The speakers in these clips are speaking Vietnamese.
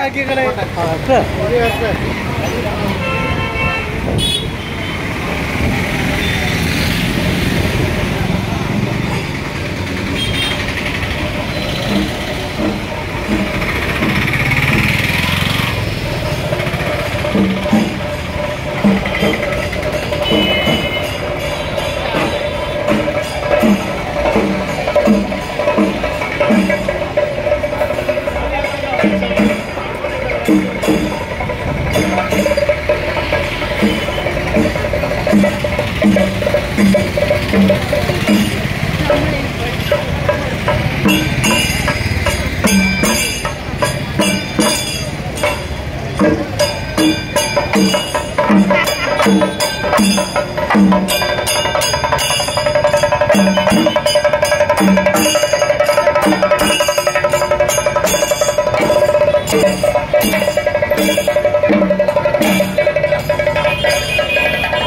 ಹಾಕಿದ್ರೆ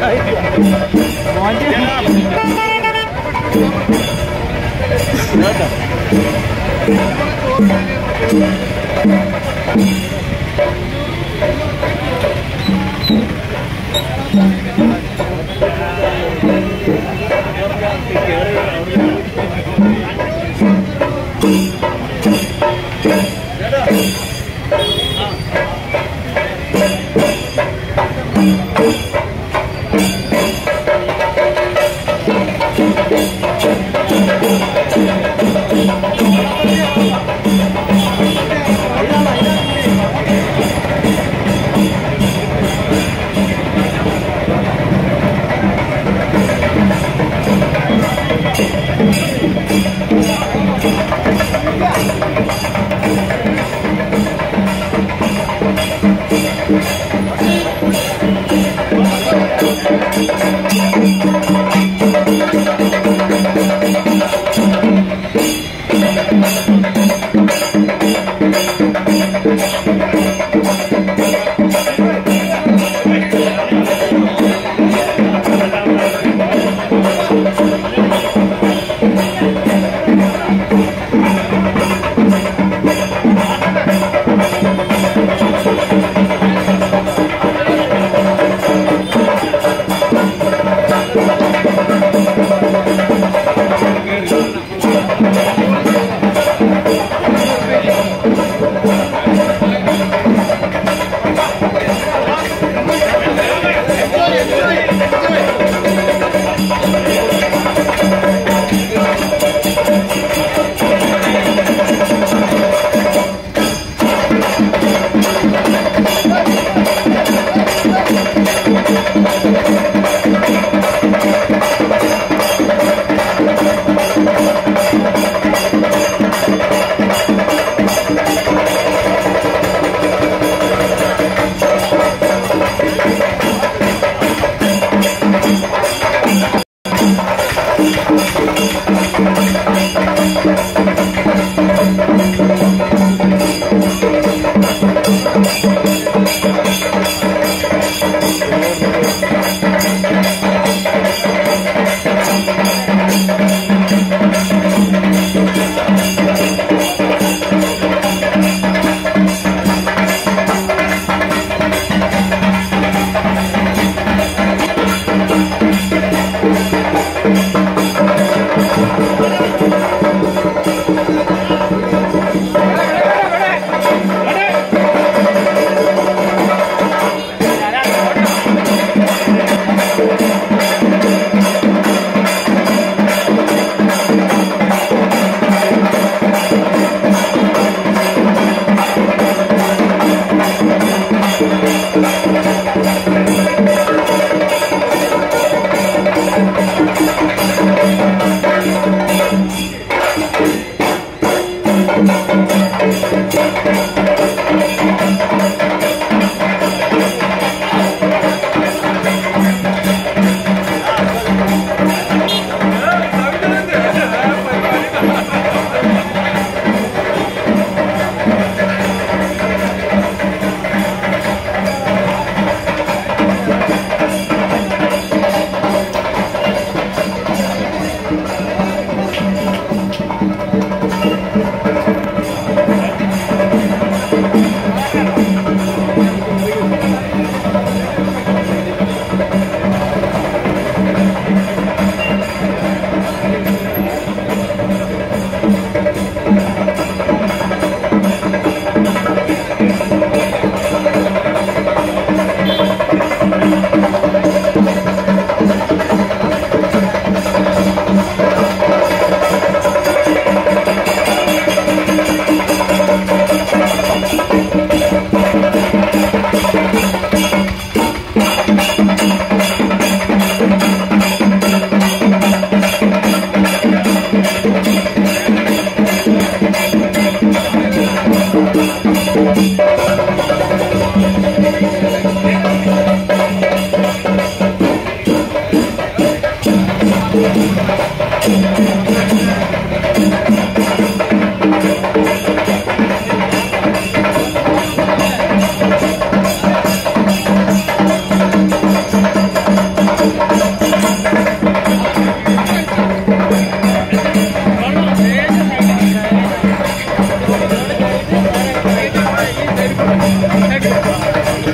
Nói chứ. Rớt rồi.